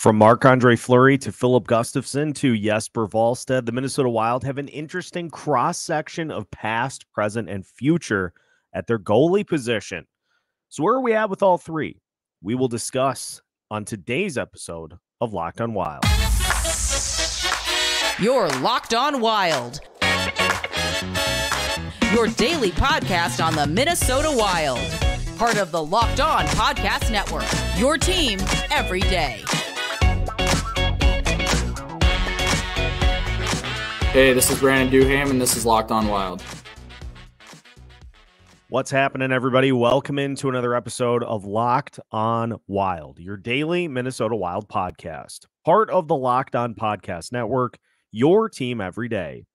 From Marc Andre Fleury to Filip Gustavsson to Jesper Wallstedt, the Minnesota Wild have an interesting cross section of past, present, and future at their goalie position. So, where are we at with all three? We will discuss on today's episode of Locked on Wild. You're Locked on Wild, your daily podcast on the Minnesota Wild, part of the Locked on Podcast Network, your team every day. Hey, this is Brandon Duhaime, and this is Locked On Wild. What's happening, everybody? Welcome into another episode of Locked On Wild, your daily Minnesota Wild podcast, part of the Locked On Podcast Network, your team every day.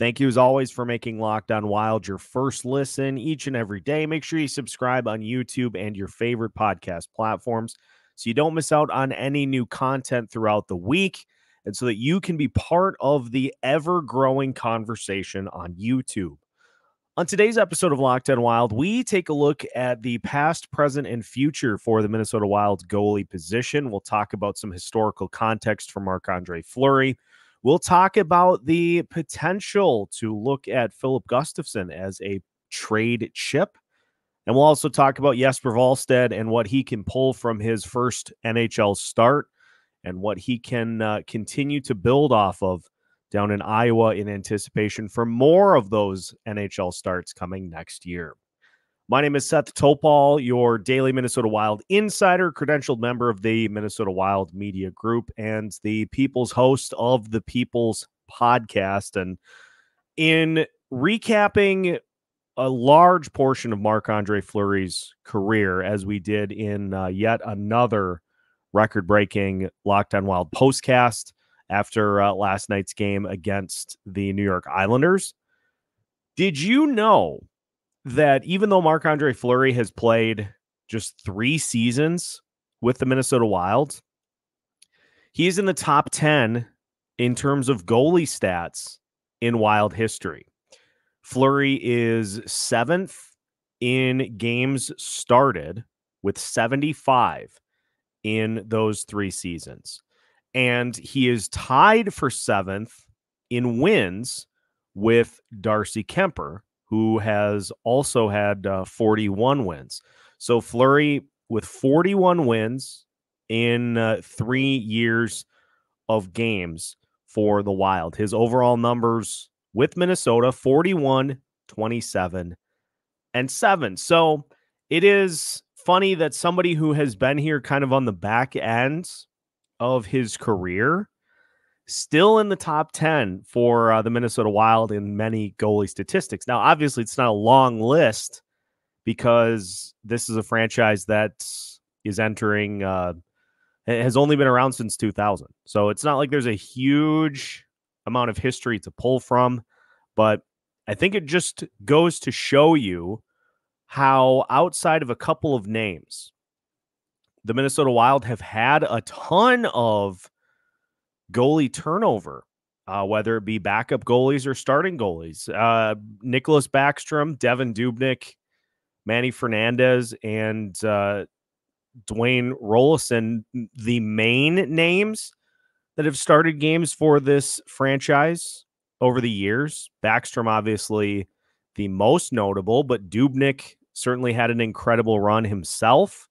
Thank you, as always, for making Locked On Wild your first listen each and every day. Make sure you subscribe on YouTube and your favorite podcast platforms so you don't miss out on any new content throughout the week and so that you can be part of the ever growing conversation on YouTube. On today's episode of Locked On Wild, we take a look at the past, present, and future for the Minnesota Wild's goalie position. We'll talk about some historical context for Marc Andre Fleury. We'll talk about the potential to look at Filip Gustavsson as a trade chip. And we'll also talk about Jesper Wallstedt and what he can pull from his first NHL start and what he can uh, continue to build off of down in Iowa in anticipation for more of those NHL starts coming next year. My name is Seth Toupal, your daily Minnesota Wild insider, credentialed member of the Minnesota Wild Media Group, and the people's host of the People's Podcast. And in recapping a large portion of Marc Andre Fleury's career, as we did in uh, yet another record breaking Locked On Wild postcast after uh, last night's game against the New York Islanders. Did you know that even though Marc Andre Fleury has played just three seasons with the Minnesota Wild, he is in the top 10 in terms of goalie stats in Wild history. Fleury is seventh in games started with 75 in those three seasons. And he is tied for seventh in wins with Darcy Kuemper, who has also had uh, 41 wins. So Fleury with 41 wins in uh, three years of games for the Wild. His overall numbers with Minnesota 41, 27, and 7. So it is funny that somebody who has been here kind of on the back end of his career still in the top 10 for uh, the Minnesota Wild in many goalie statistics. Now, obviously, it's not a long list because this is a franchise that is entering, uh, has only been around since 2000. So it's not like there's a huge amount of history to pull from, but I think it just goes to show you how outside of a couple of names, the Minnesota Wild have had a ton of goalie turnover, uh, whether it be backup goalies or starting goalies. Uh, Nicklas Backstrom, Devan Dubnyk, Manny Fernandez, and uh, Dwayne Roloson, the main names that have started games for this franchise over the years. Backstrom, obviously, the most notable, but Dubnyk certainly had an incredible run himself.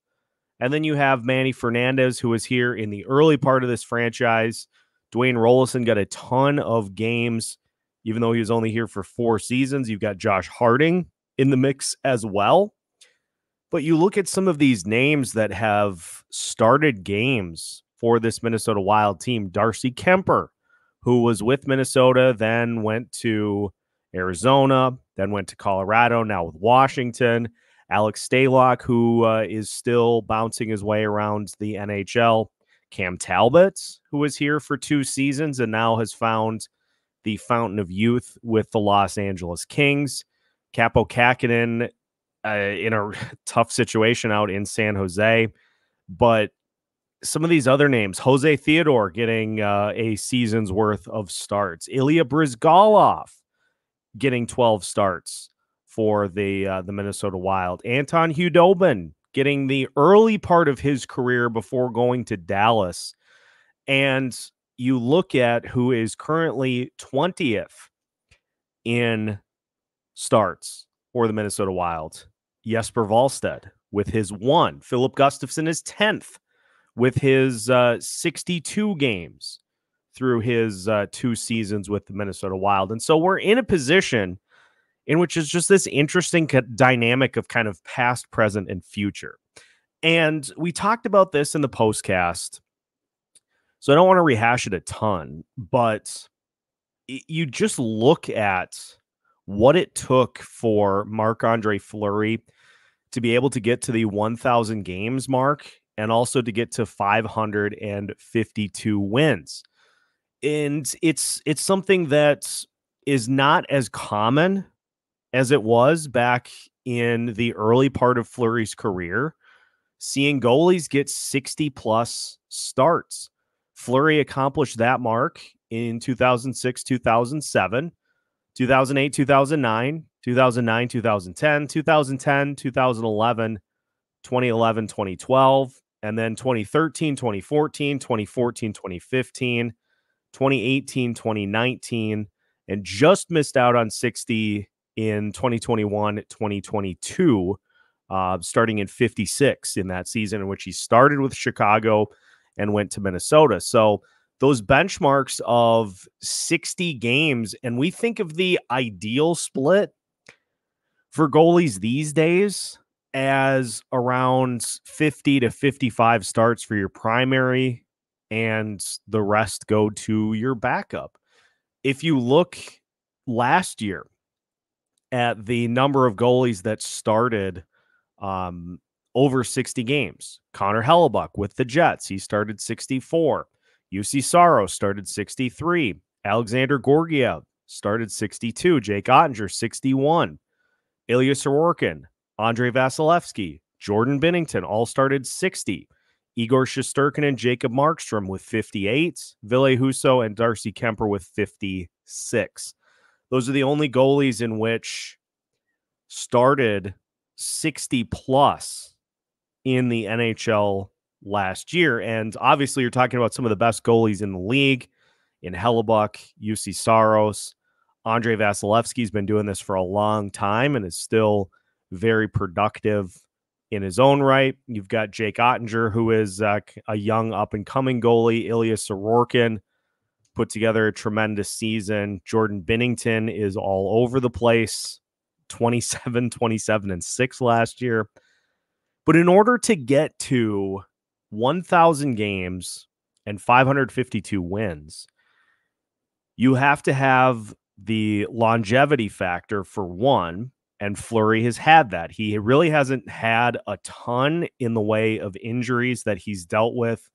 And then you have Manny Fernandez, who was here in the early part of this franchise. Dwayne Roloson got a ton of games, even though he was only here for four seasons. You've got Josh Harding in the mix as well. But you look at some of these names that have started games for this Minnesota Wild team. Darcy Kuemper, who was with Minnesota, then went to Arizona, then went to Colorado, now with Washington. Alex Stalock, who uh, is still bouncing his way around the NHL. Cam Talbot, who was here for two seasons and now has found the fountain of youth with the Los Angeles Kings. Kaapo Kähkönen uh, in a tough situation out in San Jose. But some of these other names, Jose Theodore getting uh, a season's worth of starts, Ilya Bryzgalov getting 12 starts for the uh, the Minnesota Wild. Anton Khudobin getting the early part of his career before going to Dallas. And you look at who is currently 20th in starts for the Minnesota Wild, Jesper Wallstedt with his one, Filip Gustavsson is 10th with his uh, 62 games through his uh, two seasons with the Minnesota Wild. And so we're in a position in which is just this interesting dynamic of kind of past, present, and future. And we talked about this in the postcast. So I don't want to rehash it a ton, but you just look at what it took for Marc Andre Fleury to be able to get to the 1,000 games mark and also to get to 552 wins. And it's it's something that is not as common as it was back in the early part of Fleury's career. Seeing goalies get 60 plus starts. Fleury accomplished that mark in 2006, 2007, 2008, 2009, 2009, 2010, 2010, 2011, 2011, 2012, and then 2013, 2014, 2014, 2015, 2018, 2019, and just missed out on 60 in 2021, 2022, uh, starting in 56 in that season in which he started with Chicago and went to Minnesota. So those benchmarks of 60 games, and we think of the ideal split for goalies these days as around 50 to 55 starts for your primary and the rest go to your backup. If you look last year at the number of goalies that started um, over 60 games, Connor Hellebuyck with the Jets, he started 64. Juuse Saros started 63. Alexandar Georgiev started 62. Jake Oettinger, 61. Ilya Sorokin, Andrei Vasilevskiy, Jordan Binnington all started 60. Igor Shesterkin and Jacob Markstrom with 58. Ville Husso and Darcy Kuemper with 56. Those are the only goalies in which started 60 plus in the NHL last year. And obviously, you're talking about some of the best goalies in the league in Hellebuyck, Juuse Saros. Andrei Vasilevskiy's been doing this for a long time and is still very productive in his own right. You've got Jake Oettinger, who is uh, a young up and coming goalie. Ilya Sorokin put together a tremendous season. Jordan Binnington is all over the place 27, 27, and 6 last year. But in order to get to 1,000 games and 552 wins, you have to have the longevity factor for one and Fleury has had that. He really hasn't had a ton in the way of injuries that he's dealt with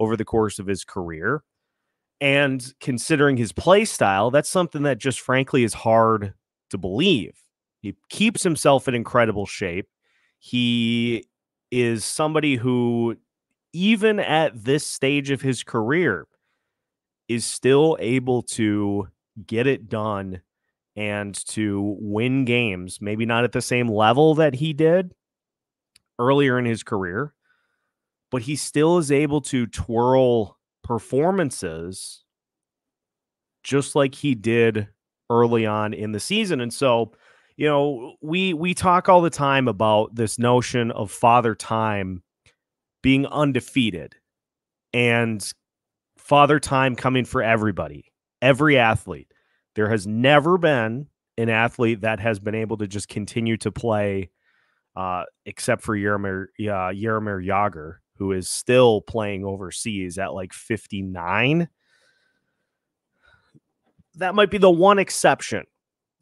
over the course of his career. And considering his play style, that's something that just frankly is hard to believe. He keeps himself in incredible shape. He is somebody who, even at this stage of his career, is still able to get it done and to win games, maybe not at the same level that he did earlier in his career, but he still is able to twirl performances just like he did early on in the season. And so, you know, we we talk all the time about this notion of father time being undefeated and father time coming for everybody, every athlete. There has never been an athlete that has been able to just continue to play, uh, except for Jaromir, uh, Jagr, who is still playing overseas at like 59. That might be the one exception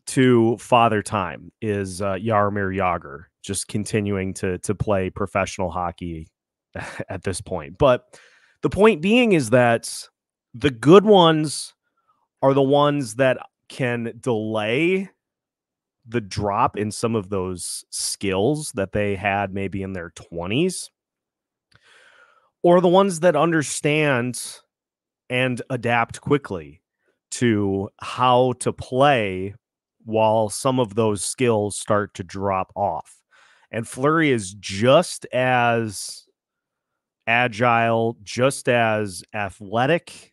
to father time is uh, Jaromir Jagr just continuing to to play professional hockey at this point. But the point being is that the good ones are the ones that can delay the drop in some of those skills that they had maybe in their 20s or the ones that understand and adapt quickly to how to play while some of those skills start to drop off. And Fleury is just as agile, just as athletic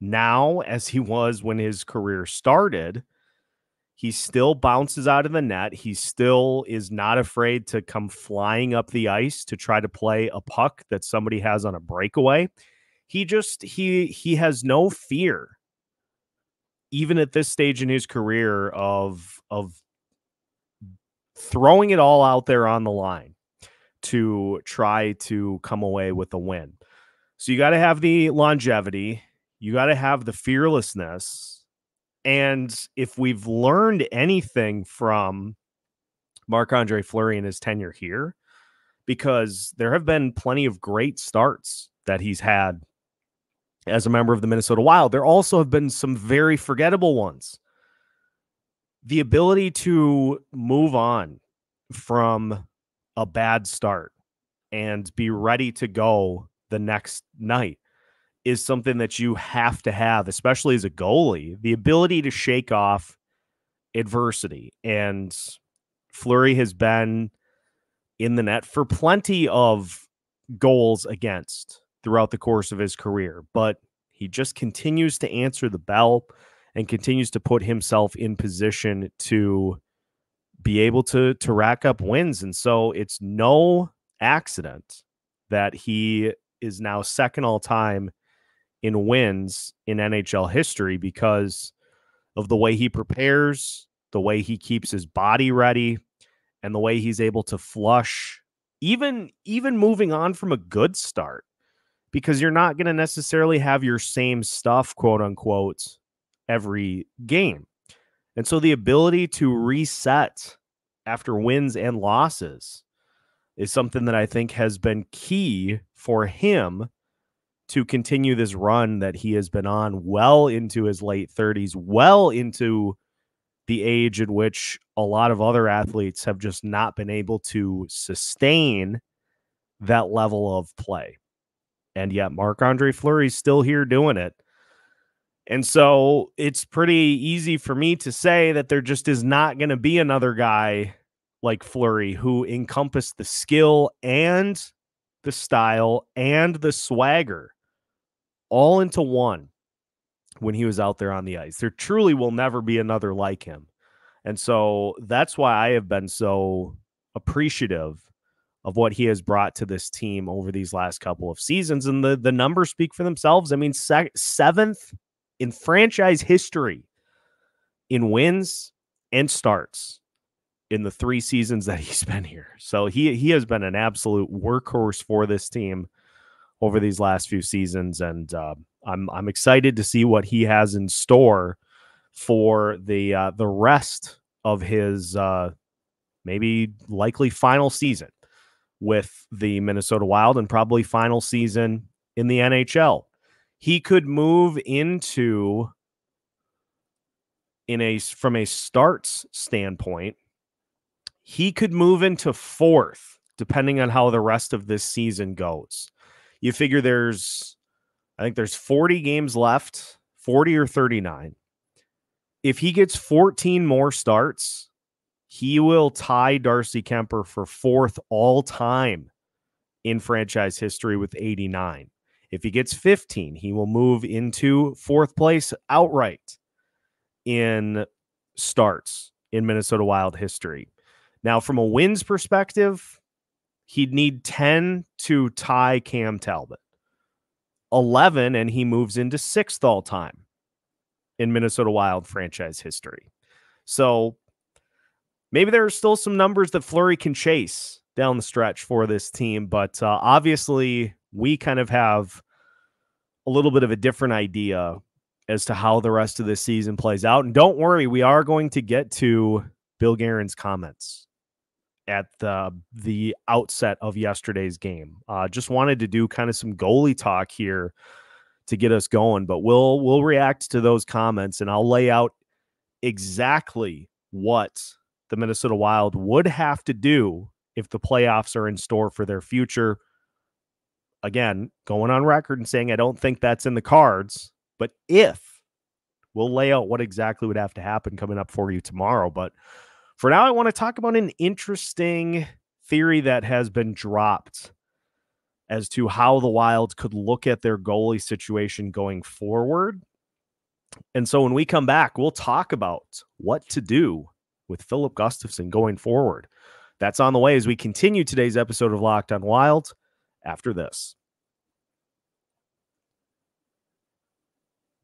now as he was when his career started. He still bounces out of the net. He still is not afraid to come flying up the ice to try to play a puck that somebody has on a breakaway. He just he he has no fear even at this stage in his career of of throwing it all out there on the line to try to come away with a win. So you got to have the longevity, you got to have the fearlessness. And if we've learned anything from Marc Andre Fleury in his tenure here, because there have been plenty of great starts that he's had as a member of the Minnesota Wild. There also have been some very forgettable ones. The ability to move on from a bad start and be ready to go the next night is something that you have to have, especially as a goalie. The ability to shake off adversity. And Fleury has been in the net for plenty of goals against throughout the course of his career, but he just continues to answer the bell and continues to put himself in position to be able to to rack up wins and so it's no accident that he is now second all time in wins in NHL history because of the way he prepares, the way he keeps his body ready, and the way he's able to flush even even moving on from a good start because you're not going to necessarily have your same stuff, quote unquote, every game. And so the ability to reset after wins and losses is something that I think has been key for him to continue this run that he has been on well into his late 30s, well into the age at which a lot of other athletes have just not been able to sustain that level of play. And yet Marc Andre Fleury's still here doing it. And so it's pretty easy for me to say that there just is not going to be another guy like Fleury who encompassed the skill and the style and the swagger all into one when he was out there on the ice. There truly will never be another like him. And so that's why I have been so appreciative of what he has brought to this team over these last couple of seasons. And the, the numbers speak for themselves. I mean, sec- seventh in franchise history in wins and starts in the three seasons that he's been here. So he he has been an absolute workhorse for this team over these last few seasons, and uh, I'm I'm excited to see what he has in store for the uh, the rest of his uh, maybe likely final season with the Minnesota Wild and probably final season in the NHL. He could move into in a from a starts standpoint, he could move into fourth depending on how the rest of this season goes. You figure there's I think there's 40 games left, 40 or 39. If he gets 14 more starts, he will tie Darcy Kuemper for fourth all time in franchise history with 89. If he gets 15, he will move into fourth place outright in starts in Minnesota Wild history. Now, from a wins perspective, he'd need 10 to tie Cam Talbot, 11, and he moves into sixth all time in Minnesota Wild franchise history. So maybe there are still some numbers that Fleury can chase down the stretch for this team, but uh, obviously we kind of have a little bit of a different idea as to how the rest of this season plays out. And don't worry, we are going to get to Bill Guerin's comments at the the outset of yesterday's game. Uh, just wanted to do kind of some goalie talk here to get us going, but we'll we'll react to those comments and I'll lay out exactly what the Minnesota Wild would have to do if the playoffs are in store for their future. Again, going on record and saying I don't think that's in the cards, but if we'll lay out what exactly would have to happen coming up for you tomorrow. But for now, I want to talk about an interesting theory that has been dropped as to how the Wild could look at their goalie situation going forward. And so when we come back, we'll talk about what to do with Filip Gustavsson going forward. That's on the way as we continue today's episode of Locked on Wild after this.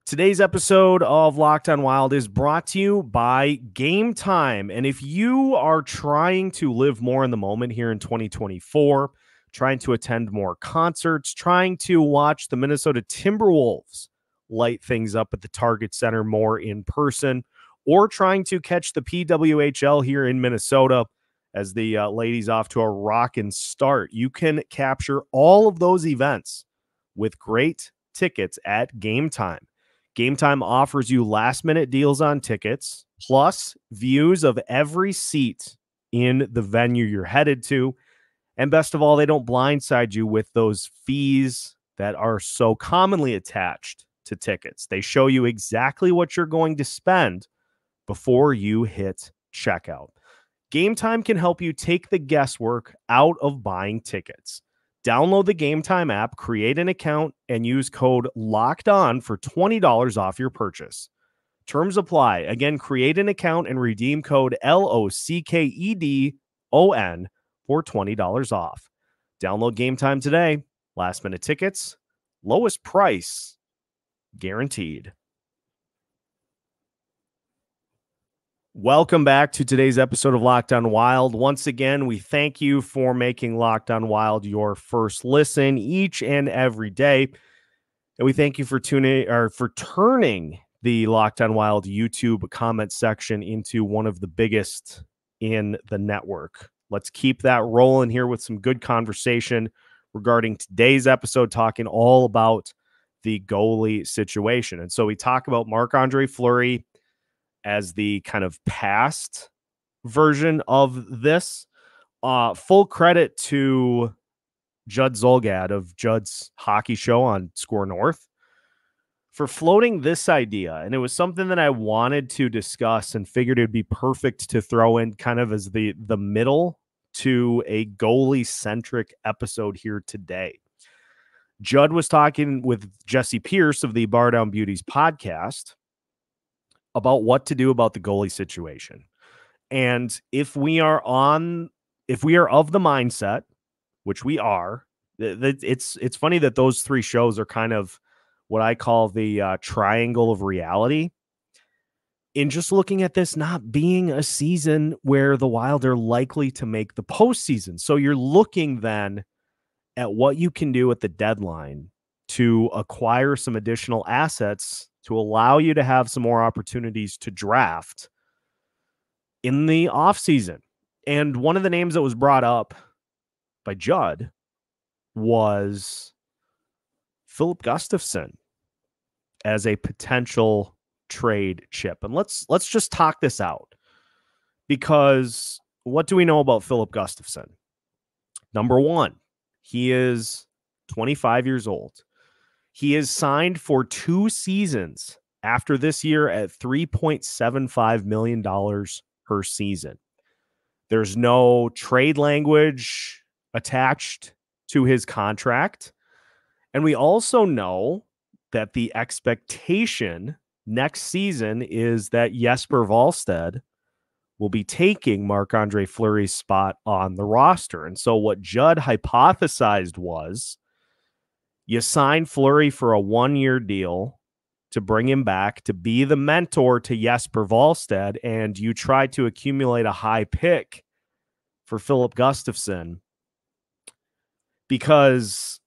Today's episode of Locked on Wild is brought to you by Game Time. And if you are trying to live more in the moment here in 2024, trying to attend more concerts, trying to watch the Minnesota Timberwolves light things up at the Target Center more in person, or trying to catch the PWHL here in Minnesota as the uh, ladies off to a rockin' start, you can capture all of those events with great tickets at Game Time. Game Time offers you last minute deals on tickets, plus views of every seat in the venue you're headed to. And best of all, they don't blindside you with those fees that are so commonly attached to tickets. They show you exactly what you're going to spend before you hit checkout. Game Time can help you take the guesswork out of buying tickets. Download the Game Time app, create an account, and use code LOCKED ON for $20 off your purchase. Terms apply. Again, create an account and redeem code L O C K E D O N for $20 off. Download Game Time today. Last minute tickets, lowest price guaranteed. Welcome back to today's episode of Locked On Wild. Once again, we thank you for making Locked On Wild your first listen each and every day. And we thank you for tuning or for turning the Locked On Wild YouTube comment section into one of the biggest in the network. Let's keep that rolling here with some good conversation regarding today's episode, talking all about the goalie situation. And so we talk about Marc Andre Fleury as the kind of past version of this. Uh, full credit to Judd Zulgad of Judd's hockey show on SKOR North for floating this idea. And it was something that I wanted to discuss and figured it would be perfect to throw in kind of as the the middle to a goalie centric episode here today. Judd was talking with Jesse Pierce of the Bar Down Beauties podcast about what to do about the goalie situation. And if we are on, if we are of the mindset, which we are, it's it's funny that those three shows are kind of what I call the uh, triangle of reality. In just looking at this not being a season where the Wild are likely to make the postseason, so you're looking then at what you can do at the deadline to acquire some additional assets to allow you to have some more opportunities to draft in the offseason. And one of the names that was brought up by Judd was Filip Gustavsson as a potential trade chip. And let's let's just talk this out. Because what do we know about Filip Gustavsson? Number 1, he is 25 years old. He is signed for two seasons after this year at $3.75 million per season. There's no trade language attached to his contract. And we also know that the expectation next season is that Jesper Wallstedt will be taking Marc Andre Fleury's spot on the roster. And so, what Judd hypothesized was you sign Fleury for a one year deal to bring him back to be the mentor to Jesper Wallstedt, and you try to accumulate a high pick for Filip Gustavsson. Because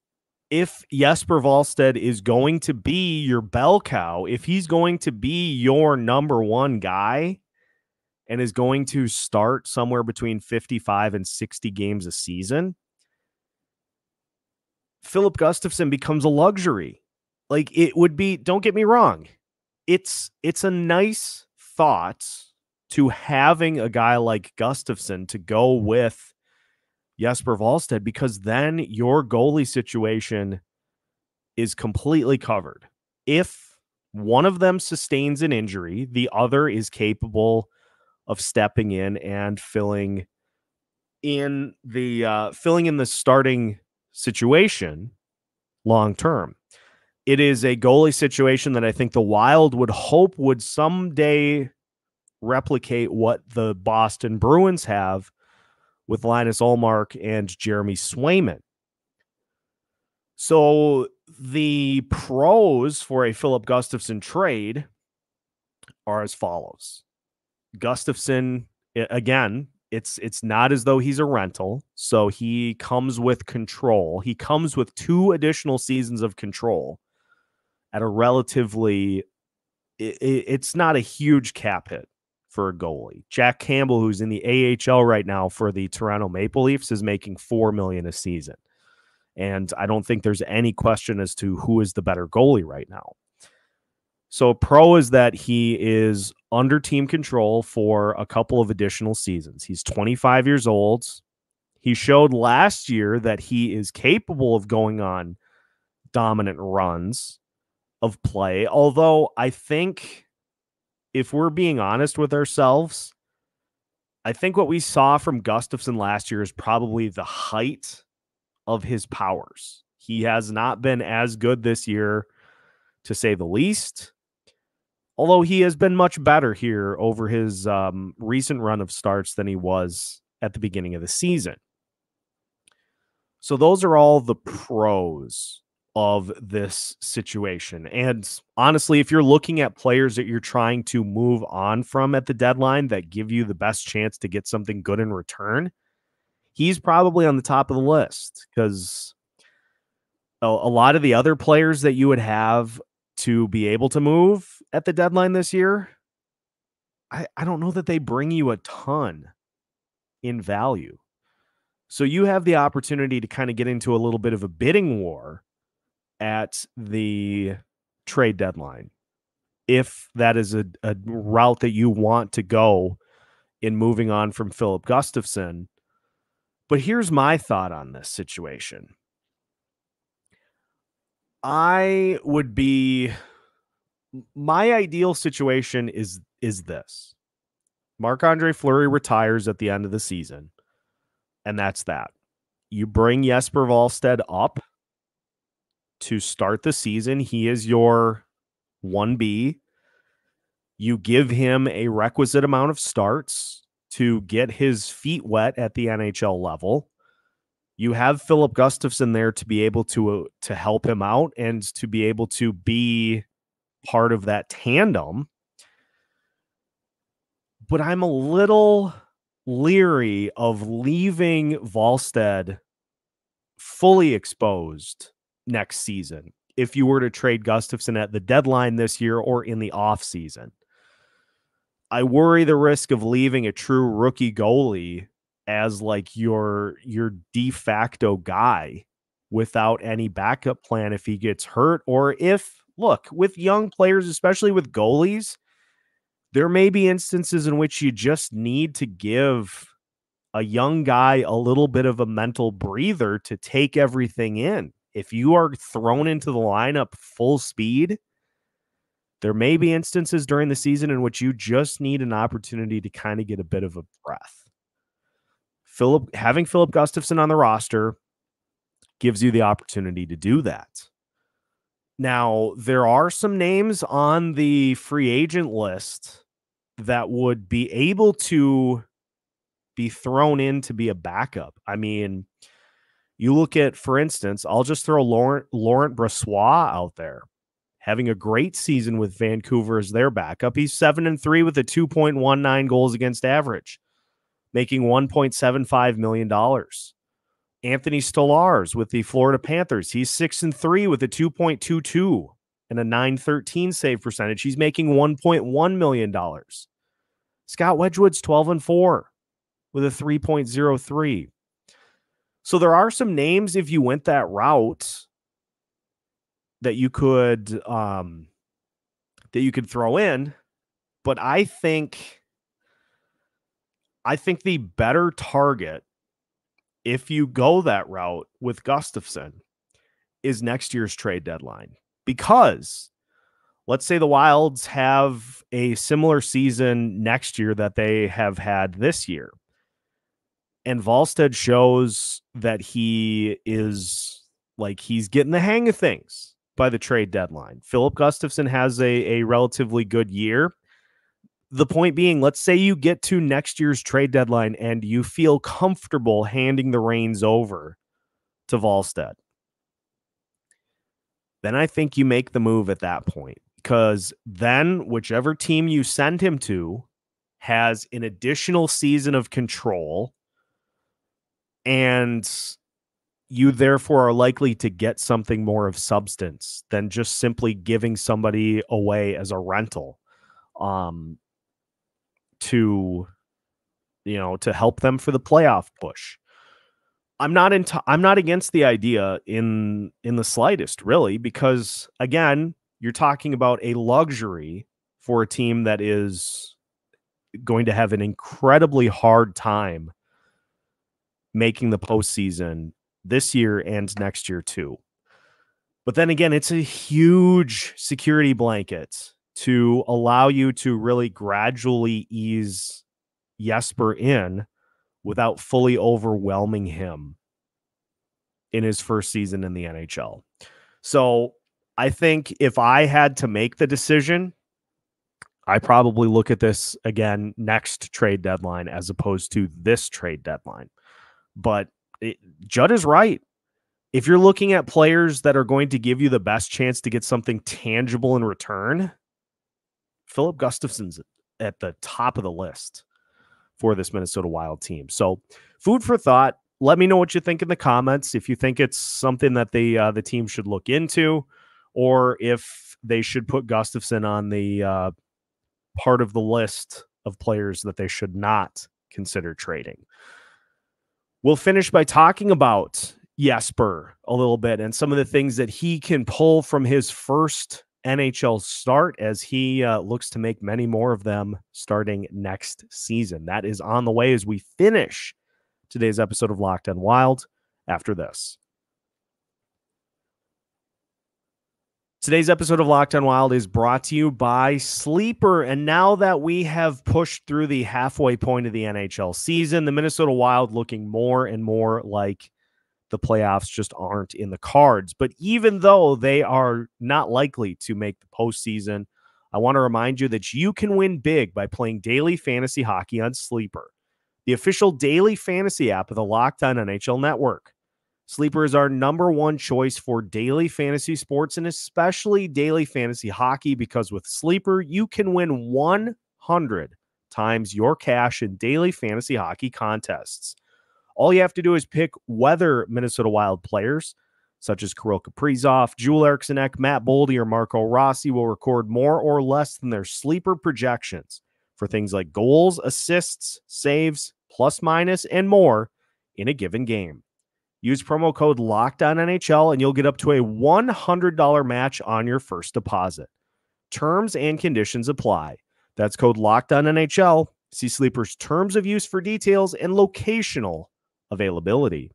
if Jesper Wallstedt is going to be your bell cow, if he's going to be your number one guy and is going to start somewhere between 55 and 60 games a season, Filip Gustavsson becomes a luxury. Like it would be, don't get me wrong. It's it's a nice thought to having a guy like Gustavsson to go with Jesper Wallstedt because then your goalie situation is completely covered. If one of them sustains an injury, the other is capable of stepping in and filling in the uh filling in the starting situation long term. It is a goalie situation that I think the Wild would hope would someday replicate what the Boston Bruins have with Linus Ullmark and Jeremy Swayman. So the pros for a Filip Gustavsson trade are as follows. Gustavsson, again, it's it's not as though he's a rental, so he comes with control. He comes with two additional seasons of control at a relatively it, it's not a huge cap hit for a goalie. Jack Campbell who's in the AHL right now for the Toronto Maple Leafs is making 4 million a season. And I don't think there's any question as to who is the better goalie right now. So, pro is that he is under team control for a couple of additional seasons. He's 25 years old. He showed last year that he is capable of going on dominant runs of play. Although, I think if we're being honest with ourselves, I think what we saw from Gustavsson last year is probably the height of his powers. He has not been as good this year, to say the least. Although he has been much better here over his um, recent run of starts than he was at the beginning of the season. So, those are all the pros of this situation. And honestly, if you're looking at players that you're trying to move on from at the deadline that give you the best chance to get something good in return, he's probably on the top of the list because a, a lot of the other players that you would have to be able to move at the deadline this year, I, I don't know that they bring you a ton in value. So you have the opportunity to kind of get into a little bit of a bidding war at the trade deadline if that is a, a route that you want to go in moving on from Filip Gustavsson. but here's my thought on this situation. I would be my ideal situation is is this. Marc-Andre Fleury retires at the end of the season. And that's that. You bring Jesper Wallstedt up to start the season. He is your 1B. You give him a requisite amount of starts to get his feet wet at the NHL level. You have Filip Gustavsson there to be able to uh, to help him out and to be able to be part of that tandem. But I'm a little leery of leaving Wallstedt fully exposed next season if you were to trade Gustavsson at the deadline this year or in the off season. I worry the risk of leaving a true rookie goalie as like your your de facto guy without any backup plan if he gets hurt or if look with young players especially with goalies there may be instances in which you just need to give a young guy a little bit of a mental breather to take everything in if you are thrown into the lineup full speed there may be instances during the season in which you just need an opportunity to kind of get a bit of a breath. Filip having Filip Gustavsson on the roster gives you the opportunity to do that. Now, there are some names on the free agent list that would be able to be thrown in to be a backup. I mean, you look at, for instance, I'll just throw Laurent Laurent Brossoit out there having a great season with Vancouver as their backup. He's 7 and 3 with a 2.19 goals against average, making 1.75 million dollars. Anthony Stolarz with the Florida Panthers. He's 6 and 3 with a 2.22 and a 913 save percentage. He's making 1.1 million dollars. Scott Wedgewood's 12 and 4 with a 3.03. So there are some names if you went that route that you could um that you could throw in but i think i think the better target if you go that route with Gustavsson is next year's trade deadline because let's say the wilds have a similar season next year that they have had this year And Wallstedt shows that he is like he's getting the hang of things by the trade deadline. Filip Gustavsson has a, a relatively good year. The point being, let's say you get to next year's trade deadline and you feel comfortable handing the reins over to Wallstedt. Then I think you make the move at that point because then whichever team you send him to has an additional season of control and you therefore are likely to get something more of substance than just simply giving somebody away as a rental um to you know to help them for the playoff push i'm not in I'm not against the idea in in the slightest really because again you're talking about a luxury for a team that is going to have an incredibly hard time making the postseason this year and next year too. But then again, it's a huge security blanket to allow you to really gradually ease Jesper in without fully overwhelming him in his first season in the NHL. So I think if I had to make the decision, I probably look at this again next trade deadline as opposed to this trade deadline. But it, Judd is right. If you're looking at players that are going to give you the best chance to get something tangible in return, Filip Gustavsson's at the top of the list for this Minnesota Wild team. So, food for thought. Let me know what you think in the comments. If you think it's something that the uh, the team should look into, or if they should put Gustavsson on the uh, part of the list of players that they should not consider trading. We'll finish by talking about Jesper a little bit and some of the things that he can pull from his first NHL start as he uh, looks to make many more of them starting next season. That is on the way as we finish today's episode of Locked on Wild after this. Today's episode of Locked on Wild is brought to you by Sleeper. And now that we have pushed through the halfway point of the NHL season, the Minnesota Wild looking more and more like the playoffs just aren't in the cards. But even though they are not likely to make the postseason, I want to remind you that you can win big by playing daily fantasy hockey on Sleeper, the official daily fantasy app of the Locked on NHL network. Sleeper is our number one choice for daily fantasy sports and especially daily fantasy hockey because with Sleeper, you can win 100 times your cash in daily fantasy hockey contests. All you have to do is pick whether Minnesota Wild players such as Kirill Kaprizov, Joel Eriksson Ek, Matt Boldy, or Marco Rossi will record more or less than their sleeper projections for things like goals, assists, saves, plus minus, and more in a given game. Use promo code Locked On NHL and you'll get up to a $100 match on your first deposit. Terms and conditions apply. That's code Locked On NHL. See Sleeper's terms of use for details and locational availability.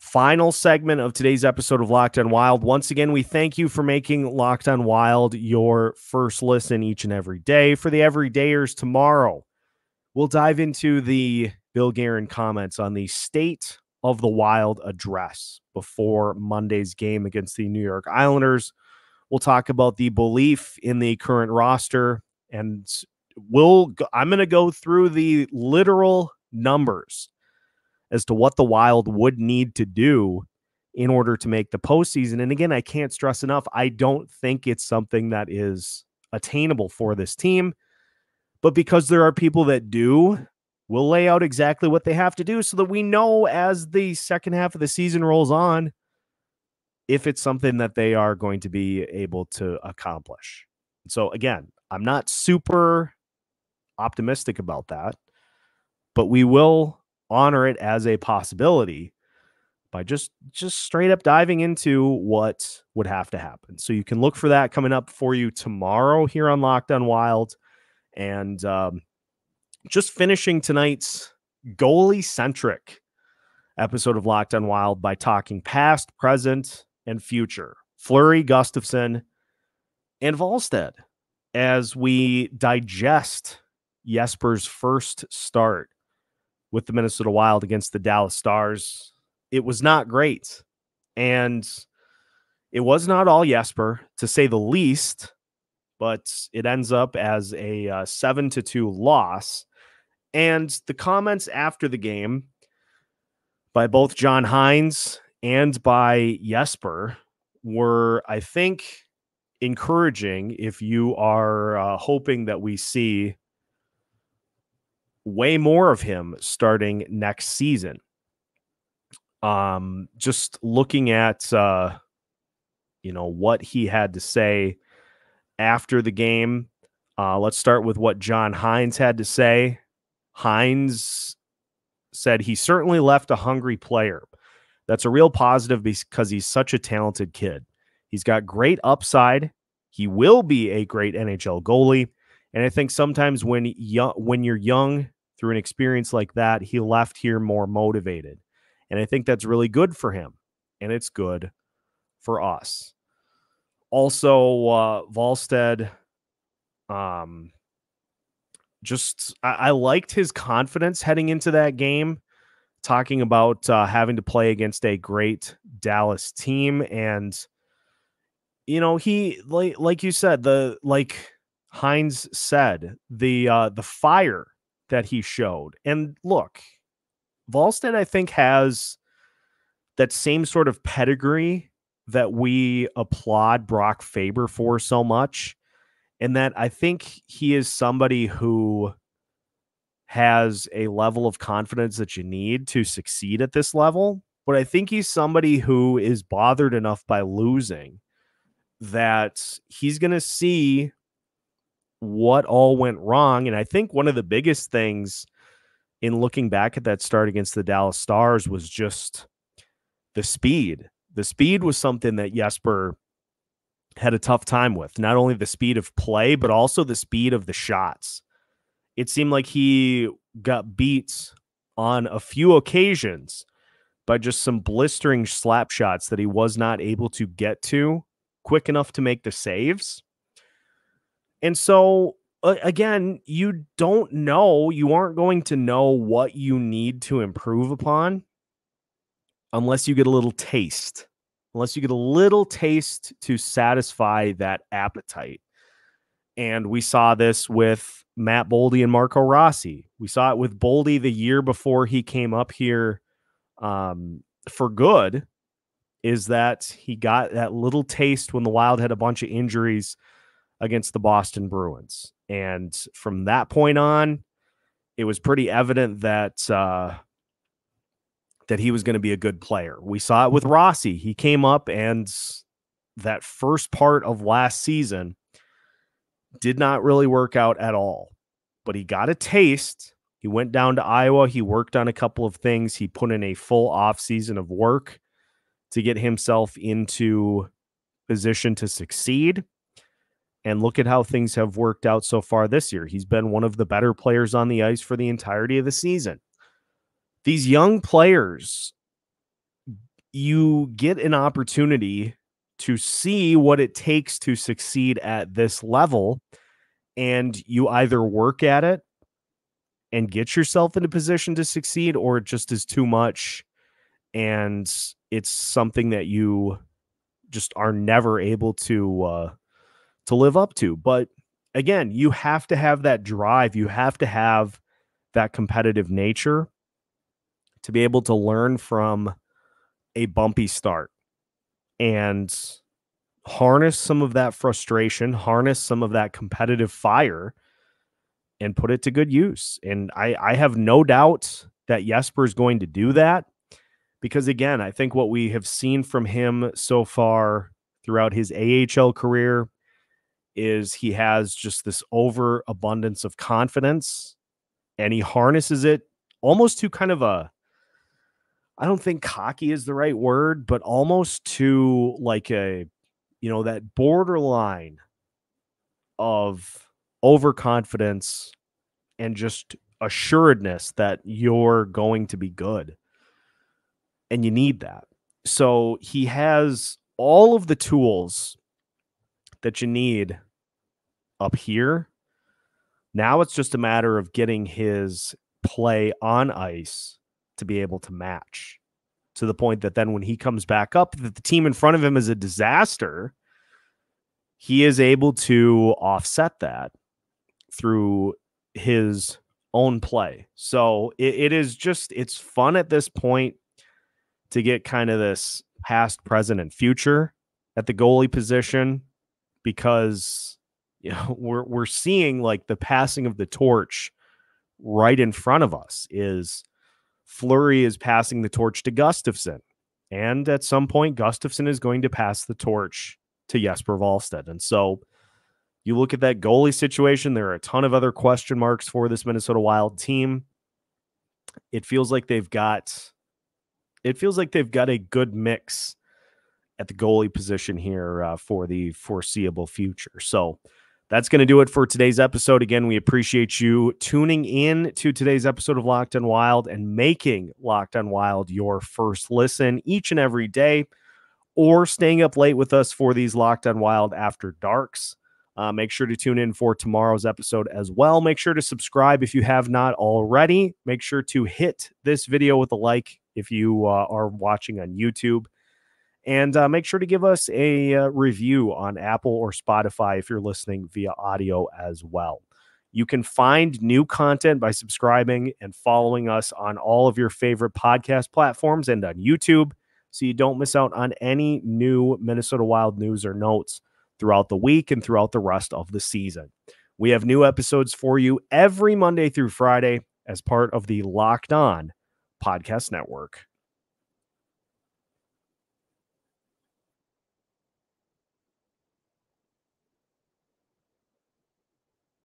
Final segment of today's episode of Locked on Wild. Once again, we thank you for making Locked on Wild your first listen each and every day. For the everydayers tomorrow, we'll dive into the Bill Guerin comments on the state of the wild address before Monday's game against the New York Islanders. We'll talk about the belief in the current roster and we'll I'm going to go through the literal numbers as to what the Wild would need to do in order to make the postseason. And again, I can't stress enough, I don't think it's something that is attainable for this team. But because there are people that do, we'll lay out exactly what they have to do so that we know as the second half of the season rolls on if it's something that they are going to be able to accomplish. So again, I'm not super optimistic about that, but we will honor it as a possibility by just just straight up diving into what would have to happen. So you can look for that coming up for you tomorrow here on Locked on Wild and um, just finishing tonight's goalie centric episode of Locked on Wild by talking past, present, and future. Fleury, Gustavsson, and Wallstedt as we digest Jesper's first start with the Minnesota Wild against the Dallas Stars. It was not great. And it was not all Jesper, to say the least, but it ends up as a uh, seven to two loss. And the comments after the game by both John Hynes and by Jesper were, I think, encouraging if you are uh, hoping that we see way more of him starting next season. Um, just looking at uh, you know what he had to say after the game. Uh, let's start with what John Hynes had to say. Hynes said he certainly left a hungry player. That's a real positive because he's such a talented kid. He's got great upside. He will be a great NHL goalie. And I think sometimes when young, when you're young through an experience like that, he left here more motivated. And I think that's really good for him. And it's good for us. Also, uh, Wallstedt, um, just I, I, liked his confidence heading into that game, talking about uh, having to play against a great Dallas team, and you know he like like you said the like Hynes said the uh, the fire that he showed, and look, Wallstedt I think has that same sort of pedigree that we applaud Brock Faber for so much and that I think he is somebody who has a level of confidence that you need to succeed at this level. But I think he's somebody who is bothered enough by losing that he's going to see what all went wrong. And I think one of the biggest things in looking back at that start against the Dallas Stars was just the speed. The speed was something that Jesper had a tough time with. Not only the speed of play, but also the speed of the shots. It seemed like he got beat on a few occasions by just some blistering slap shots that he was not able to get to quick enough to make the saves. And so, uh, again, you don't know, you aren't going to know what you need to improve upon unless you get a little taste unless you get a little taste to satisfy that appetite. And we saw this with Matt Boldy and Marco Rossi. We saw it with Boldy the year before he came up here um, for good. Is that he got that little taste when the Wild had a bunch of injuries against the Boston Bruins. And from that point on, it was pretty evident that uh, that he was going to be a good player. We saw it with Rossi. He came up and that first part of last season did not really work out at all. But he got a taste. He went down to Iowa. He worked on a couple of things. He put in a full off season of work to get himself into position to succeed. And look at how things have worked out so far this year. He's been one of the better players on the ice for the entirety of the season these young players, you get an opportunity to see what it takes to succeed at this level. And you either work at it and get yourself in a position to succeed, or it just is too much. And it's something that you just are never able to uh, to live up to. But again, you have to have that drive. You have to have that competitive nature to be able to learn from a bumpy start and harness some of that frustration, harness some of that competitive fire and put it to good use. And I, I have no doubt that Jesper is going to do that because, again, I think what we have seen from him so far throughout his AHL career is he has just this overabundance of confidence and he harnesses it almost to kind of a I don't think cocky is the right word, but almost to like a, you know, that borderline of overconfidence and just assuredness that you're going to be good. And you need that. So he has all of the tools that you need up here, Now it's just a matter of getting his play on ice to be able to match to the point that then when he comes back up, that the team in front of him is a disaster, he is able to offset that through his own play. So it, it is just it's fun at this point to get kind of this past, present, and future at the goalie position because you know we're we're seeing like the passing of the torch right in front of us is Fleury is passing the torch to Gustavsson. And at some point, Gustavsson is going to pass the torch to Jesper Wallstedt. And so you look at that goalie situation, there are a ton of other question marks for this Minnesota Wild team. It feels like they've got it feels like they've got a good mix at the goalie position here uh, for the foreseeable future. So that's going to do it for today's episode. Again, we appreciate you tuning in to today's episode of Locked on Wild and making Locked on Wild your first listen each and every day, or staying up late with us for these Locked on Wild after darks. Uh, make sure to tune in for tomorrow's episode as well. Make sure to subscribe if you have not already. Make sure to hit this video with a like if you uh, are watching on YouTube. And uh, make sure to give us a uh, review on Apple or Spotify if you're listening via audio as well. You can find new content by subscribing and following us on all of your favorite podcast platforms and on YouTube so you don't miss out on any new Minnesota Wild news or notes throughout the week and throughout the rest of the season. We have new episodes for you every Monday through Friday as part of the Locked On Podcast Network.